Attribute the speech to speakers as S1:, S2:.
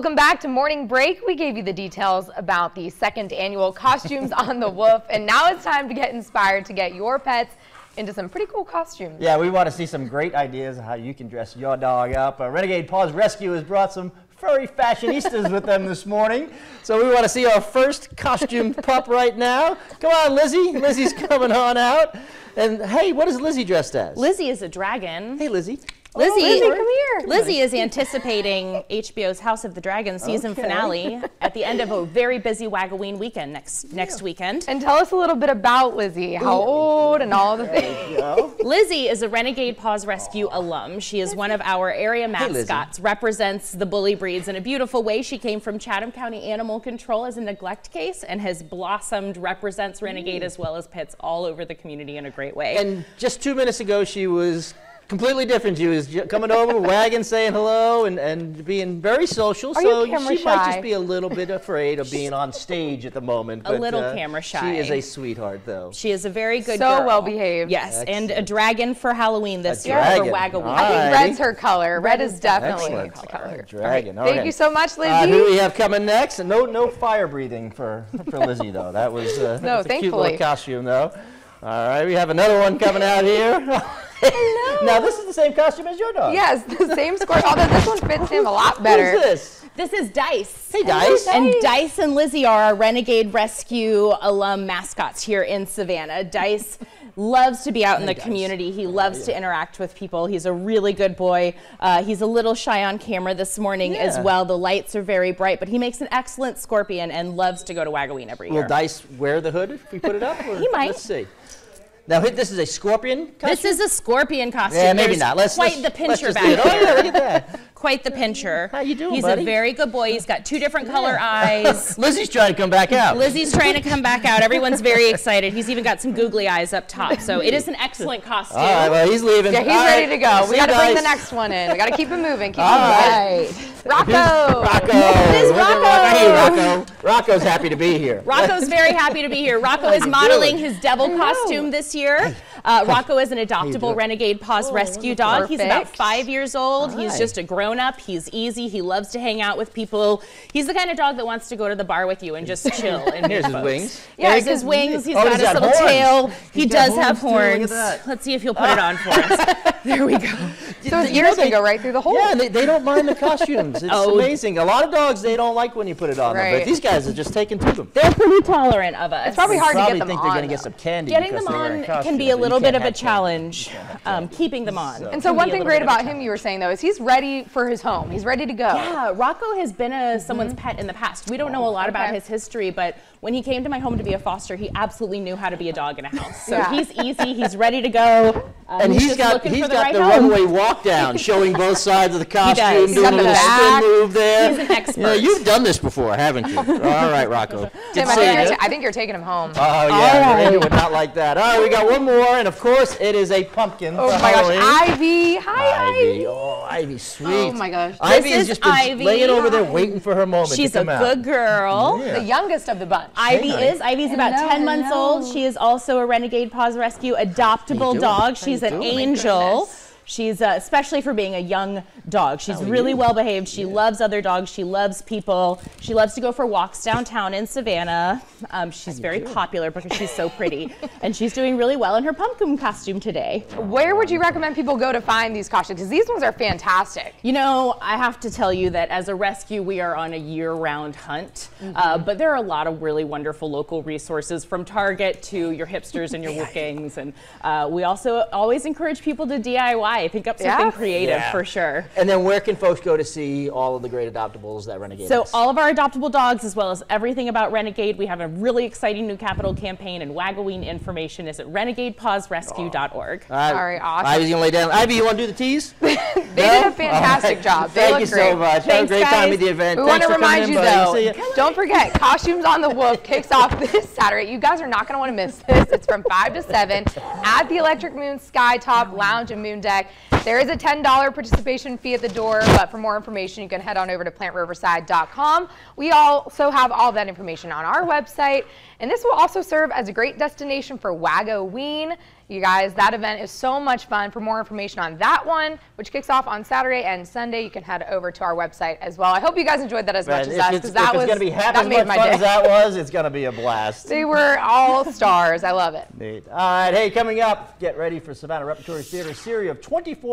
S1: Welcome back to Morning Break. We gave you the details about the second annual Costumes on the Wolf, and now it's time to get inspired to get your pets into some pretty cool costumes.
S2: Yeah, we want to see some great ideas of how you can dress your dog up. Uh, Renegade Paws Rescue has brought some furry fashionistas with them this morning. So we want to see our first costume pup right now. Come on, Lizzie. Lizzie's coming on out. And hey, what is Lizzie dressed as?
S3: Lizzie is a dragon.
S2: Hey, Lizzie.
S3: Lizzie,
S1: Oh, Lizzie, come here.
S3: Lizzie is anticipating HBO's House of the Dragon season
S2: Okay.
S3: finale at the end of a very busy Wagoween weekend next next weekend.
S1: And tell us a little bit about Lizzie, how old and all the things.
S2: You know?
S3: Lizzie is a Renegade Paws Rescue alum. She is one of our area
S2: Lizzie.
S3: mascots, represents the bully breeds in a beautiful way. She came from Chatham County Animal Control as a neglect case and has blossomed, represents Renegade mm. as well as pets all over the community in a great way.
S2: And just two minutes ago, she was completely different. She was coming over, wagging, saying hello, and, and being very social.
S1: Are you
S2: so
S1: camera
S2: she might just be a little bit afraid of being on stage at the moment.
S3: A little
S2: uh,
S3: camera
S2: She is a sweetheart, though.
S3: She is a very good
S1: So
S3: girl.
S1: well behaved.
S3: Yes, and a dragon for Halloween this
S2: A
S3: year
S2: dragon.
S3: for Wagoween.
S2: All
S1: I think red's her color. Red, is
S3: is
S1: definitely
S2: Excellent.
S1: her color.
S2: Dragon.
S1: Thank
S2: okay.
S1: you so much, Lizzie.
S2: Uh, who we have coming next? No, no fire breathing for, for Lizzie though. That was uh,
S1: No,
S2: that's a cute
S1: thankfully.
S2: little costume though. All right, we have another one coming out here. now this is the same costume as your dog.
S1: Yes, the same score, although this one fits him a lot better.
S2: Who's this?
S3: This is Dice.
S2: Hey, Dice.
S3: And Dice and Lizzie are our Renegade Rescue alum mascots here in Savannah. Dice loves to be out in the
S2: Dice.
S3: community. He loves to interact with people. He's a really good boy. Uh, he's a little shy on camera this morning as well. The lights are very bright, but he makes an excellent scorpion and loves to go to Wagoween every
S2: Will
S3: year.
S2: Dice wear the hood if we put it up? or-
S3: He might.
S2: Let's see. Now hit- this is a scorpion costume.
S3: This is a scorpion costume.
S2: yeah, maybe
S3: There's
S2: not. Let's
S3: quite
S2: let's-
S3: the
S2: let's
S3: pincher
S2: just do
S3: back
S2: it. Oh yeah,
S3: there.
S2: look at that.
S3: Quite the pincher.
S2: How you doing,
S3: He's
S2: buddy?
S3: a very good boy. He's got two different color eyes.
S2: Lizzie's trying to come back out.
S3: Lizzie's trying to come back out. Everyone's very excited. He's even got some googly eyes up top. So it is an excellent costume.
S2: All right, well he's leaving.
S1: Yeah, he's
S2: All
S1: ready
S2: right,
S1: to go.
S2: see
S1: We got to bring the next one in. We got to keep him moving. Keep
S2: All
S1: him
S2: right.
S1: moving. Rocco.
S2: Rocco.
S3: It is
S2: Look
S3: Rocco.
S2: Hey, Rocco. Rocco's happy to be here.
S3: Rocco's very happy to be here. Rocco is modeling
S2: doing?
S3: his devil costume this year. Uh, Rocco is an adoptable? Renegade Paws
S2: Oh,
S3: rescue dog. He's about five years old. He's just a grown up. He's easy. He loves to hang out with people. He's the kind of dog that wants to go to the bar with you and just chill. And
S2: Here's his wings.
S1: Yeah,
S3: There's his wings. He's
S2: Oh,
S3: got
S2: he's
S3: his
S2: got
S3: little
S2: horns.
S3: tail. He
S2: He's got
S3: does have
S2: horns, too. Look at
S3: horns.
S2: that.
S3: Let's see if he'll put it on for us. There we go.
S1: So his ears can
S2: they-
S1: go right through the hole.
S2: Yeah, they, they don't mind the costumes. It's
S3: Oh.
S2: amazing. A lot of dogs they don't like when you put it on them, but these guys are just taking to them.
S3: They're pretty tolerant of us.
S1: It's probably
S2: They
S1: hard to get them on.
S2: Probably think they're going to get some candy.
S3: Getting them
S2: they're wearing
S3: on can be a little bit of a
S2: candy.
S3: challenge. Um, keeping them on.
S1: And so one thing great
S3: bit of a
S1: about him, you were saying though, is he's ready for his home. He's ready to go.
S3: Yeah, Rocco has been a someone's pet in the past. We don't know a lot about
S1: Okay.
S3: his history, but when he came to my home to be a foster, he absolutely knew how to be a dog in a house. So
S1: Yeah.
S3: he's easy. He's ready to go. Um,
S2: And he's
S3: just
S2: got
S3: looking
S2: he's
S3: for the
S2: got
S3: right
S2: the
S3: home.
S2: runway walk down, showing both sides of the costume, doing a little spin move there.
S3: He's an expert.
S2: Yeah, you've done this before, haven't you? All right, Rocco.
S1: Tim, I think, you're ta- I think you're taking him home.
S2: Oh yeah,
S3: All
S2: Randy
S3: right.
S2: would not like that. All right, we got one more, and of course it is a pumpkin.
S1: oh
S2: for
S1: my gosh, Ivy. Hi, Ivy.
S2: Ivy. Oh, Ivy, oh, sweet.
S1: Oh my gosh.
S2: Ivy
S3: This
S2: has
S3: is
S2: just been
S3: Ivy.
S2: laying over there waiting for her moment
S3: She's
S2: to
S3: a
S2: come out.
S3: good girl.
S2: Yeah.
S1: The youngest of the bunch.
S3: Ivy
S2: honey.
S3: is. Ivy's about
S1: Hello,
S3: 10 months
S1: hello.
S3: old. She is also a Renegade Paws Rescue adoptable dog. She's an
S2: doing? Oh
S3: angel. She's uh, especially for being a young dog. She's really well behaved. She loves other dogs. She loves people. She loves to go for walks downtown in Savannah. Um, she's very popular because she's so pretty, and she's doing really well in her pumpkin costume today.
S1: Where would you recommend people go to find these costumes? Because these ones are fantastic.
S3: You know, I have to tell you that as a rescue, we are on a year round hunt. Uh,
S1: Mm-hmm.
S3: but there are a lot of really wonderful local resources from Target to your hipsters and your Wookings. And uh, we also always encourage people to DIY, pick up something
S1: Yeah.
S3: creative
S2: Yeah.
S3: for sure.
S2: And then where can folks go to see all of the great adoptables that Renegade
S3: So
S2: has?
S3: all of our adoptable dogs, as well as everything about Renegade, we have a really exciting new capital campaign, and Wagoween information is at renegadepawsrescue.org.
S2: All right,
S1: All right, awesome.
S2: Ivy's gonna lay down. Ivy, you want to do the tease?
S1: They did a fantastic job. They
S2: Thank
S1: look
S2: you
S1: great.
S2: so much. Have a
S1: Thanks,
S2: great time
S1: guys.
S2: at the event.
S1: We
S2: Thanks
S1: want to
S2: for
S1: remind you
S2: buddy.
S1: though, don't forget, Costumes on the Wolf kicks off this Saturday. You guys are not going to want to miss this. It's from 5 to 7 at the Electric Moon Skytop Lounge and Moon Deck. There is a $10 participation fee at the door, but for more information, you can head on over to plantriverside.com. We also have all that information on our website, and this will also serve as a great destination for Wagoween. You guys, that event is so much fun. For more information on that one, which kicks off on Saturday and Sunday, you can head over to our website as well. I hope you guys enjoyed that as much as us because that was
S2: going to be half as much fun
S1: day.
S2: as that was, it's going to be a blast.
S1: They were all stars. I love it.
S2: Neat. All right, hey, coming up, get ready for Savannah Repertory Theater series of 24